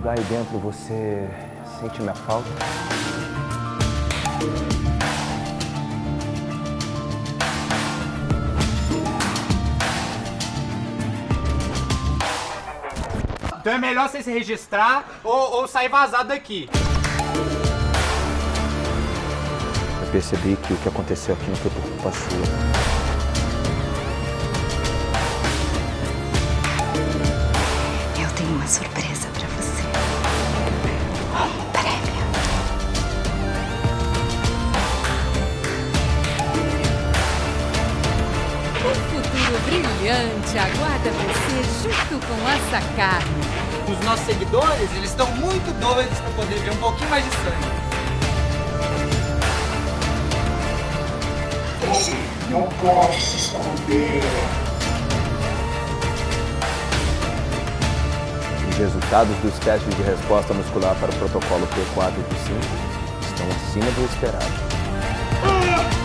lugar aí dentro você sente minha falta? Então é melhor você se registrar ou, ou sair vazado daqui. Eu percebi que o que aconteceu aqui não foi por culpa sua. Eu tenho uma surpresa brilhante aguarda você junto com a Sacarne. Os nossos seguidores, eles estão muito doidos pra poder ver um pouquinho mais de sangue. Você não pode se esconder. Os resultados dos testes de resposta muscular para o protocolo P4 e P5 estão acima do esperado.